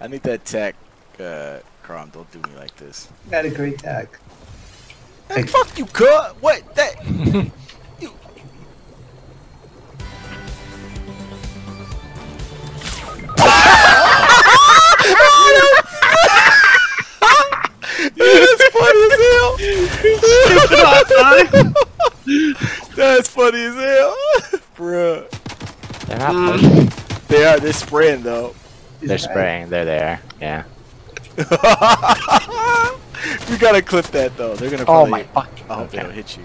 I need that tech, uh, Crom. Don't do me like this. Got a great tag. Hey, fuck you, cut. What that? you. That's funny as hell. That's funny as hell, bruh. They're not Mm. They are. They're spraying though. They're spraying. They're there. Yeah. we gotta clip that though. They're gonna. Oh my fuck. I hope oh, they Okay. don't hit you.